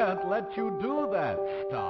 can't let you do that, Star